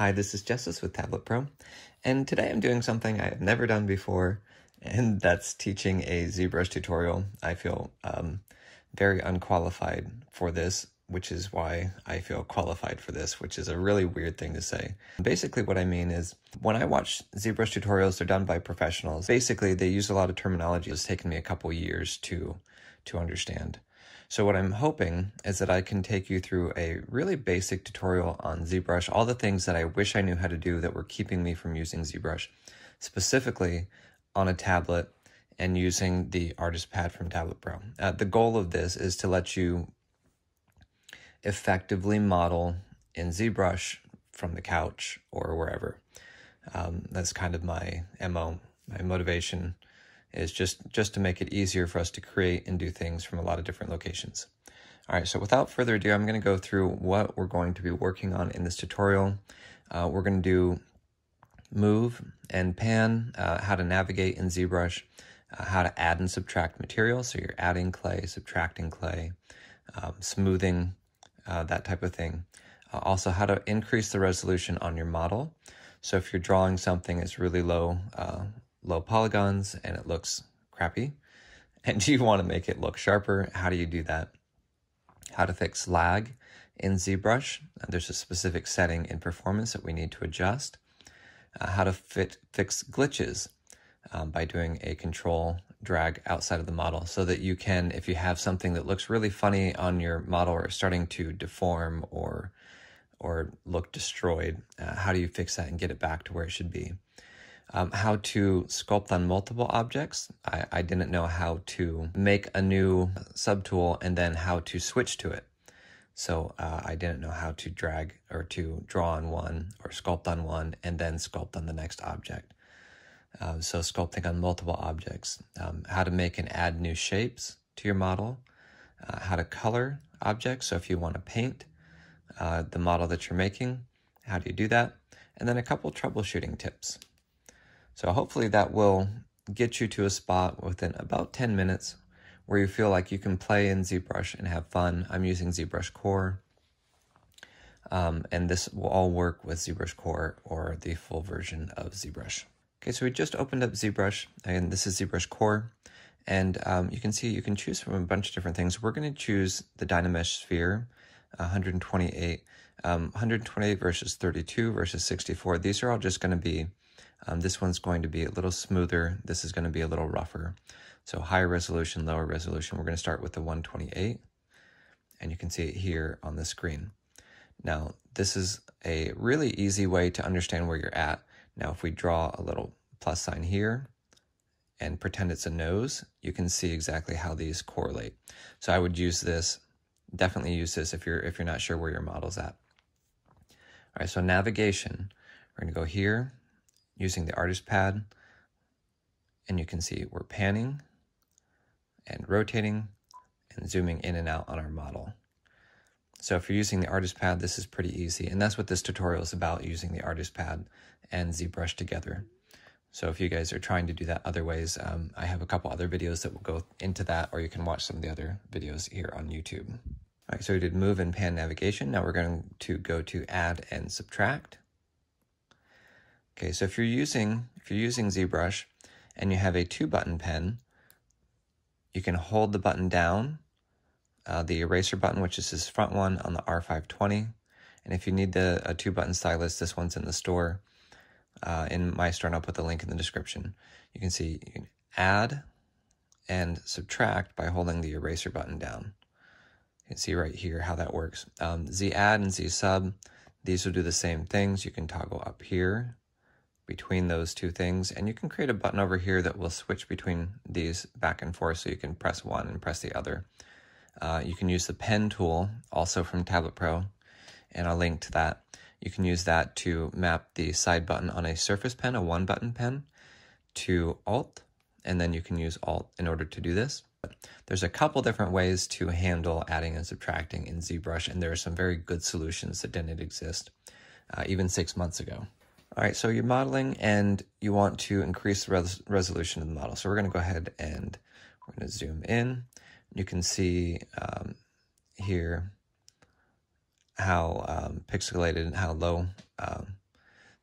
Hi, this is Justice with Tablet Pro, and today I'm doing something I have never done before, and that's teaching a ZBrush tutorial. I feel um, very unqualified for this, which is why I feel qualified for this, which is a really weird thing to say. Basically, what I mean is when I watch ZBrush tutorials, they're done by professionals. Basically, they use a lot of terminology. It's taken me a couple years to to understand. So what I'm hoping is that I can take you through a really basic tutorial on ZBrush, all the things that I wish I knew how to do that were keeping me from using ZBrush, specifically on a tablet and using the Artist Pad from Tablet Pro. Uh, the goal of this is to let you effectively model in ZBrush from the couch or wherever. Um, that's kind of my MO, my motivation is just, just to make it easier for us to create and do things from a lot of different locations. All right, so without further ado, I'm going to go through what we're going to be working on in this tutorial. Uh, we're going to do move and pan, uh, how to navigate in ZBrush, uh, how to add and subtract material. So you're adding clay, subtracting clay, um, smoothing, uh, that type of thing. Uh, also, how to increase the resolution on your model. So if you're drawing something that's really low, uh, low polygons and it looks crappy, and do you want to make it look sharper, how do you do that? How to fix lag in ZBrush. There's a specific setting in performance that we need to adjust. Uh, how to fit, fix glitches um, by doing a control drag outside of the model so that you can, if you have something that looks really funny on your model or starting to deform or or look destroyed, uh, how do you fix that and get it back to where it should be? Um, how to sculpt on multiple objects. I, I didn't know how to make a new subtool and then how to switch to it. So uh, I didn't know how to drag or to draw on one or sculpt on one and then sculpt on the next object. Uh, so sculpting on multiple objects, um, how to make and add new shapes to your model, uh, how to color objects. So if you want to paint uh, the model that you're making, how do you do that? And then a couple troubleshooting tips. So hopefully that will get you to a spot within about 10 minutes where you feel like you can play in ZBrush and have fun. I'm using ZBrush Core. Um, and this will all work with ZBrush Core or the full version of ZBrush. Okay, so we just opened up ZBrush, and this is ZBrush Core. And um, you can see you can choose from a bunch of different things. We're going to choose the Dynamesh Sphere, 128. Um, 128 versus 32 versus 64. These are all just going to be um, this one's going to be a little smoother. This is going to be a little rougher. So higher resolution, lower resolution. We're going to start with the 128. And you can see it here on the screen. Now, this is a really easy way to understand where you're at. Now, if we draw a little plus sign here and pretend it's a nose, you can see exactly how these correlate. So I would use this, definitely use this if you're if you're not sure where your model's at. All right, so navigation, we're gonna go here, using the artist pad. And you can see we're panning and rotating and zooming in and out on our model. So if you're using the artist pad, this is pretty easy. And that's what this tutorial is about, using the artist pad and ZBrush together. So if you guys are trying to do that other ways, um, I have a couple other videos that will go into that, or you can watch some of the other videos here on YouTube. All right, so we did move and pan navigation. Now we're going to go to add and subtract. Okay, so if you're using if you're using ZBrush and you have a two button pen, you can hold the button down, uh, the eraser button, which is this front one on the R520. And if you need the a two button stylus, this one's in the store, uh, in my store, and I'll put the link in the description. You can see you can add and subtract by holding the eraser button down. You can see right here how that works. Um, Z add and Z sub, these will do the same things. You can toggle up here between those two things. And you can create a button over here that will switch between these back and forth so you can press one and press the other. Uh, you can use the pen tool also from Tablet Pro, and I'll link to that. You can use that to map the side button on a Surface Pen, a one button pen, to Alt, and then you can use Alt in order to do this. But there's a couple different ways to handle adding and subtracting in ZBrush, and there are some very good solutions that didn't exist uh, even six months ago. All right, so you're modeling and you want to increase the res resolution of the model. So we're going to go ahead and we're going to zoom in. You can see um, here how um, pixelated and how low um,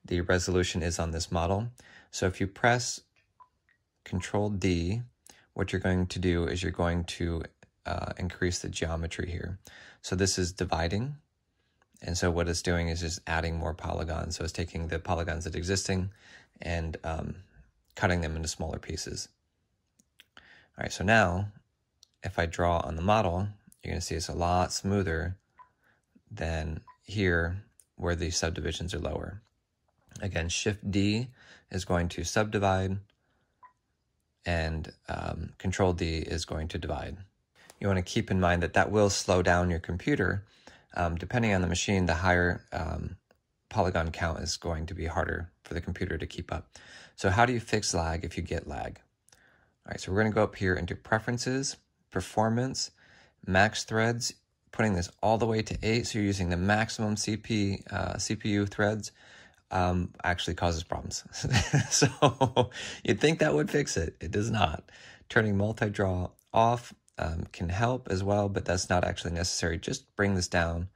the resolution is on this model. So if you press Control D, what you're going to do is you're going to uh, increase the geometry here. So this is dividing. And so what it's doing is just adding more polygons. So it's taking the polygons that existing and um, cutting them into smaller pieces. All right, so now if I draw on the model, you're to see it's a lot smoother than here where the subdivisions are lower. Again, Shift D is going to subdivide and um, Control D is going to divide. You want to keep in mind that that will slow down your computer. Um, depending on the machine, the higher um, polygon count is going to be harder for the computer to keep up. So how do you fix lag if you get lag? All right, so we're going to go up here into Preferences, Performance, Max Threads, putting this all the way to 8, so you're using the maximum CP, uh, CPU threads, um, actually causes problems. so you'd think that would fix it. It does not. Turning multi-draw off um, can help as well, but that's not actually necessary. Just bring this down,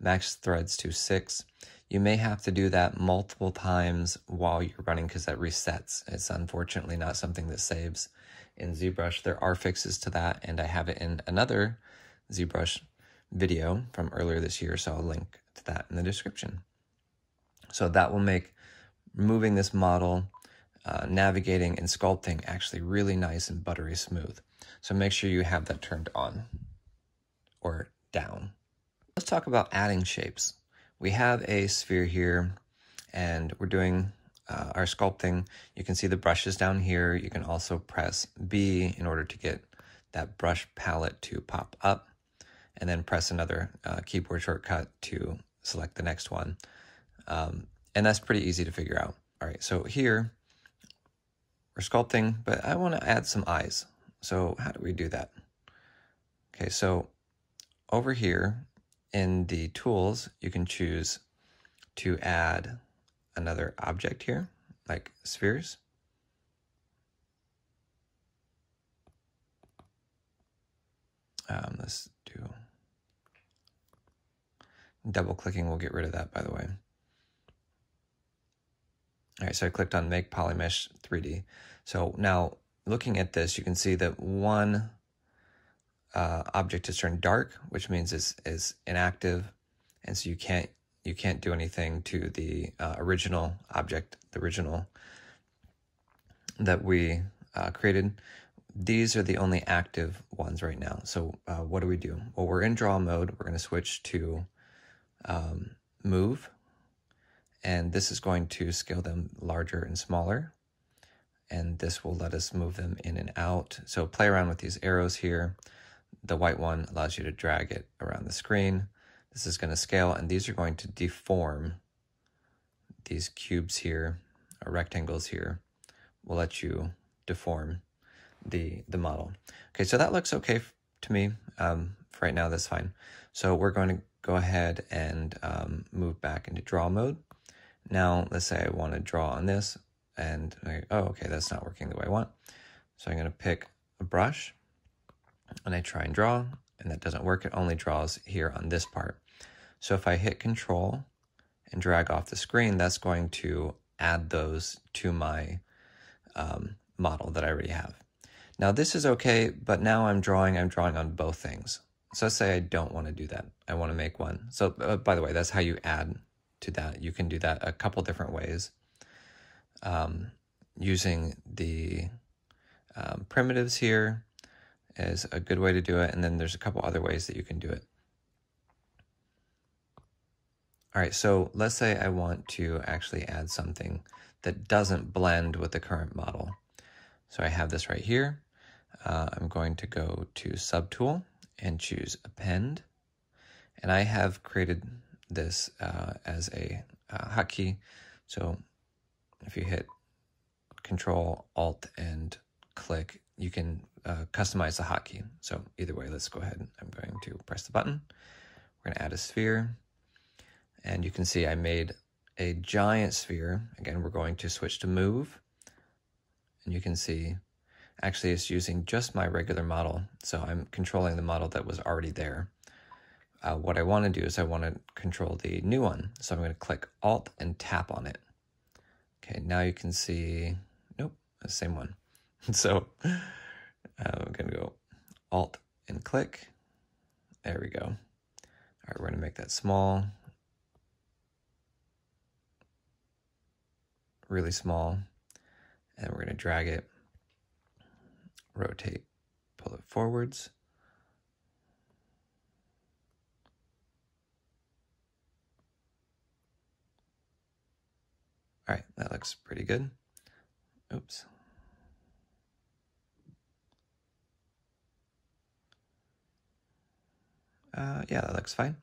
max threads to 6. You may have to do that multiple times while you're running because that resets. It's unfortunately not something that saves in ZBrush. There are fixes to that, and I have it in another ZBrush video from earlier this year, so I'll link to that in the description. So that will make moving this model, uh, navigating and sculpting actually really nice and buttery smooth. So make sure you have that turned on or down. Let's talk about adding shapes. We have a sphere here and we're doing uh, our sculpting. You can see the brushes down here. You can also press B in order to get that brush palette to pop up and then press another uh, keyboard shortcut to select the next one. Um, and that's pretty easy to figure out. All right, so here we're sculpting, but I want to add some eyes. So how do we do that? Okay, so over here in the tools, you can choose to add another object here, like spheres. Um, let's do double clicking will get rid of that, by the way. All right, so I clicked on Make Polymesh 3D. So now looking at this, you can see that one uh, object is turned dark, which means is is inactive, and so you can't you can't do anything to the uh, original object, the original that we uh, created. These are the only active ones right now. So uh, what do we do? Well, we're in draw mode. We're going to switch to um, move and this is going to scale them larger and smaller and this will let us move them in and out. So play around with these arrows here. The white one allows you to drag it around the screen. This is going to scale and these are going to deform these cubes here or rectangles here will let you deform the the model. Okay, so that looks okay to me. Um, for right now, that's fine. So we're going to go ahead and um, move back into draw mode. Now, let's say I want to draw on this and I, oh, okay, that's not working the way I want. So I'm going to pick a brush and I try and draw and that doesn't work. It only draws here on this part. So if I hit control and drag off the screen, that's going to add those to my um, model that I already have. Now this is okay, but now I'm drawing, I'm drawing on both things. So let's say I don't want to do that. I want to make one. So uh, by the way, that's how you add to that. You can do that a couple different ways. Um, using the um, primitives here is a good way to do it. And then there's a couple other ways that you can do it. All right, so let's say I want to actually add something that doesn't blend with the current model. So I have this right here. Uh, I'm going to go to Subtool and choose Append. And I have created this uh, as a uh, hotkey. So if you hit Control, Alt, and click, you can uh, customize the hotkey. So either way, let's go ahead. I'm going to press the button. We're going to add a sphere. And you can see I made a giant sphere. Again, we're going to switch to move. And you can see, actually it's using just my regular model. So I'm controlling the model that was already there. uh, what I want to do is I want to control the new one. So I'm going to click Alt and tap on it. Okay, now you can see, nope, the same one. so uh, I'm going to go Alt and click. There we go. All right, we're to make that small. Really small. And we're to drag it, rotate, pull it forwards. All right, that looks pretty good. Oops. Uh, yeah, that looks fine.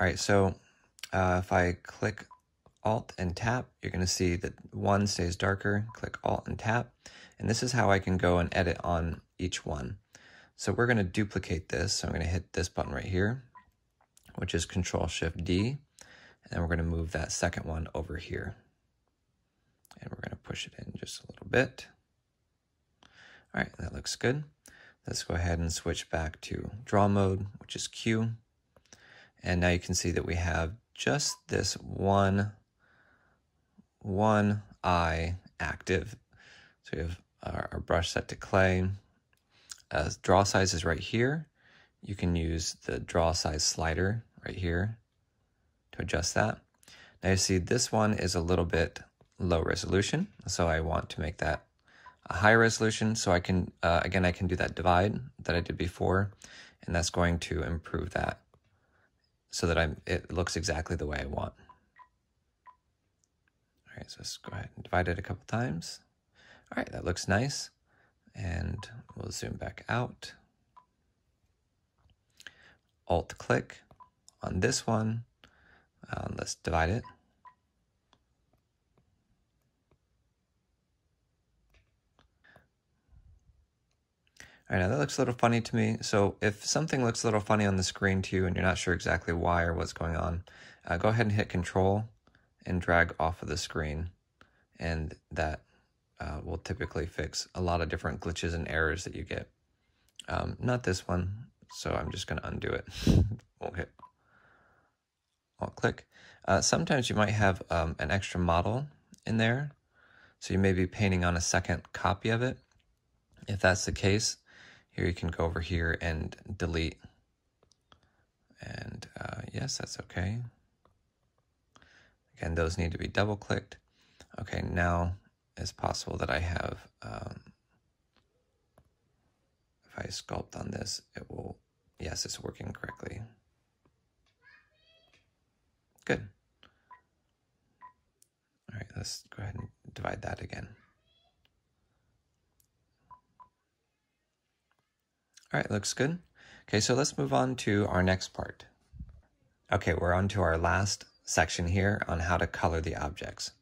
All right, so uh, if I click Alt and tap, you're going to see that one stays darker. Click Alt and tap. And this is how I can go and edit on each one. So we're going to duplicate this. So I'm going to hit this button right here, which is Control Shift D. And then we're going to move that second one over here and we're going to push it in just a little bit. All right, that looks good. Let's go ahead and switch back to draw mode, which is Q. And now you can see that we have just this one, one eye active. So we have our, our brush set to clay. Uh, draw size is right here. You can use the draw size slider right here to adjust that. Now you see this one is a little bit low resolution. So I want to make that a high resolution. So I can, uh, again, I can do that divide that I did before, and that's going to improve that so that I'm, it looks exactly the way I want. All right, so let's go ahead and divide it a couple times. All right, that looks nice. And we'll zoom back out. Alt click on this one. Um, let's divide it. Now that looks a little funny to me. So if something looks a little funny on the screen to you and you're not sure exactly why or what's going on, uh, go ahead and hit Control and drag off of the screen. And that uh, will typically fix a lot of different glitches and errors that you get. Um, not this one, so I'm just going to undo it. Won't hit click. Uh, sometimes you might have um, an extra model in there, so you may be painting on a second copy of it. If that's the case, here you can go over here and delete. And uh, yes, that's okay. Again, those need to be double clicked. Okay, now it's possible that I have, um, if I sculpt on this, it will, yes, it's working correctly. Good. All right, let's go ahead and divide that again. All right, looks good. Okay, so let's move on to our next part. Okay, we're on to our last section here on how to color the objects.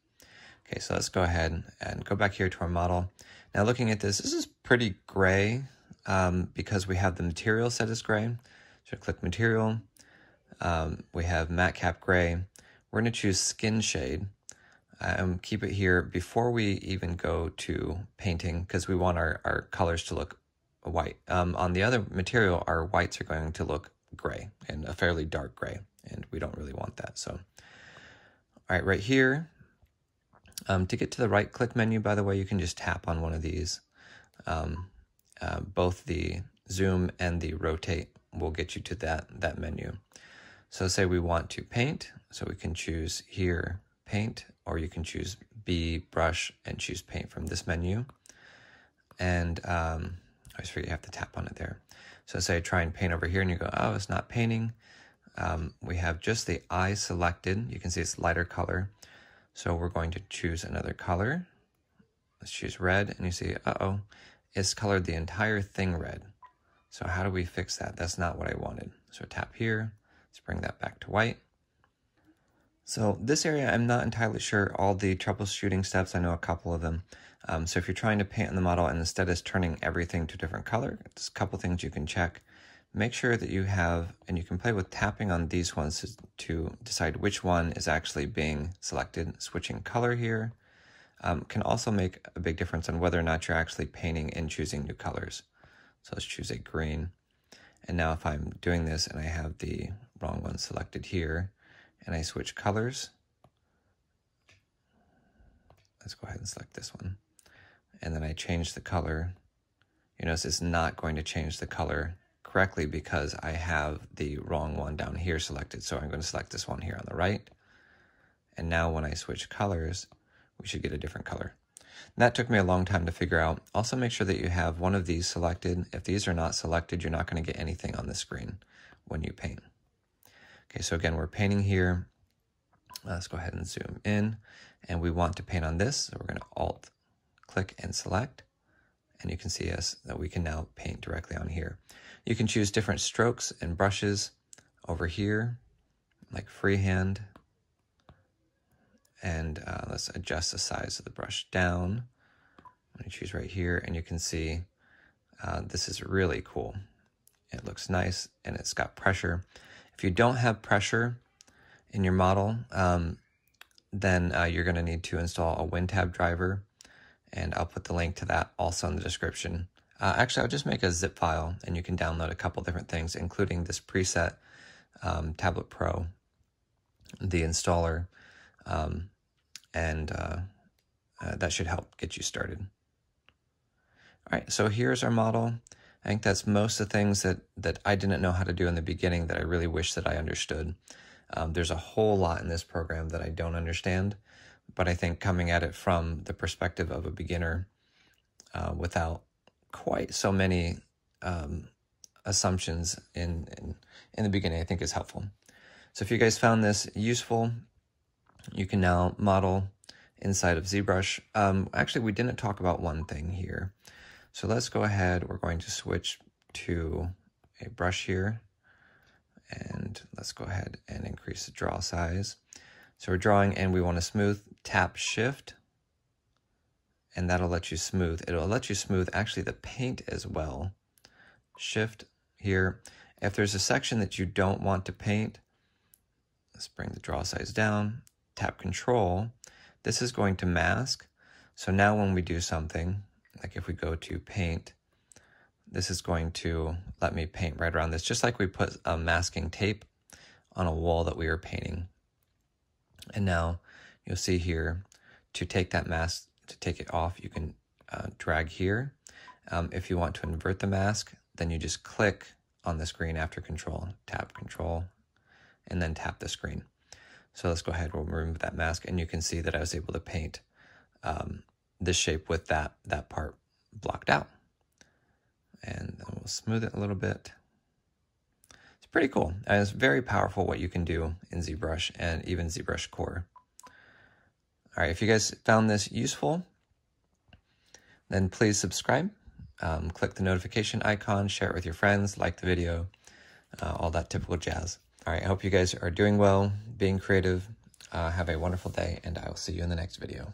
Okay, so let's go ahead and go back here to our model. Now looking at this, this is pretty gray um, because we have the material set as gray. So click material, um, we have MatCap gray. We're gonna choose skin shade and um, keep it here before we even go to painting because we want our, our colors to look white. Um, on the other material, our whites are going to look gray and a fairly dark gray, and we don't really want that. So, all right, right here, um, to get to the right click menu, by the way, you can just tap on one of these. Um, uh, both the zoom and the rotate will get you to that, that menu. So say we want to paint, so we can choose here, paint, or you can choose B, brush, and choose paint from this menu. And um, always forget you have to tap on it there. So say I try and paint over here and you go, oh, it's not painting. Um, we have just the eye selected. You can see it's lighter color. So we're going to choose another color. Let's choose red and you see, uh-oh, it's colored the entire thing red. So how do we fix that? That's not what I wanted. So tap here, let's bring that back to white. So this area, I'm not entirely sure all the troubleshooting steps. I know a couple of them. Um, so if you're trying to paint on the model and instead is turning everything to a different color, there's a couple things you can check. Make sure that you have, and you can play with tapping on these ones to, to decide which one is actually being selected. Switching color here um, can also make a big difference on whether or not you're actually painting and choosing new colors. So let's choose a green. And now if I'm doing this and I have the wrong one selected here and I switch colors, let's go ahead and select this one. And then I change the color. You notice it's not going to change the color correctly because I have the wrong one down here selected. So I'm going to select this one here on the right. And now when I switch colors, we should get a different color. And that took me a long time to figure out. Also make sure that you have one of these selected. If these are not selected, you're not going to get anything on the screen when you paint. Okay, so again, we're painting here. Let's go ahead and zoom in. And we want to paint on this, so we're going to Alt click and select. And you can see us that we can now paint directly on here. You can choose different strokes and brushes over here, like freehand. And uh, let's adjust the size of the brush down. I'm to choose right here, and you can see uh, this is really cool. It looks nice, and it's got pressure. If you don't have pressure in your model, um, then uh, you're going to need to install a WinTab driver, and I'll put the link to that also in the description. Uh, actually, I'll just make a zip file, and you can download a couple different things, including this preset um, Tablet Pro, the installer, um, and uh, uh, that should help get you started. All right, so here's our model. I think that's most of the things that, that I didn't know how to do in the beginning that I really wish that I understood. Um, there's a whole lot in this program that I don't understand, but I think coming at it from the perspective of a beginner uh, without quite so many um, assumptions in, in, in the beginning, I think is helpful. So if you guys found this useful, you can now model inside of ZBrush. Um, actually, we didn't talk about one thing here. So let's go ahead. We're going to switch to a brush here. And let's go ahead and increase the draw size. So we're drawing and we want to smooth, tap shift, and that'll let you smooth. It'll let you smooth actually the paint as well. Shift here. If there's a section that you don't want to paint, let's bring the draw size down, tap control. This is going to mask. So now when we do something, like if we go to paint, this is going to let me paint right around this, just like we put a masking tape on a wall that we were painting. And now you'll see here, to take that mask, to take it off, you can uh, drag here. Um, if you want to invert the mask, then you just click on the screen after control, tap control, and then tap the screen. So let's go ahead, we'll remove that mask, and you can see that I was able to paint um, this shape with that, that part blocked out. And then we'll smooth it a little bit. It's pretty cool. And it's very powerful what you can do in ZBrush and even ZBrush Core. All right, if you guys found this useful, then please subscribe. Um, click the notification icon, share it with your friends, like the video, uh, all that typical jazz. All right, I hope you guys are doing well, being creative. Uh, have a wonderful day, and I will see you in the next video.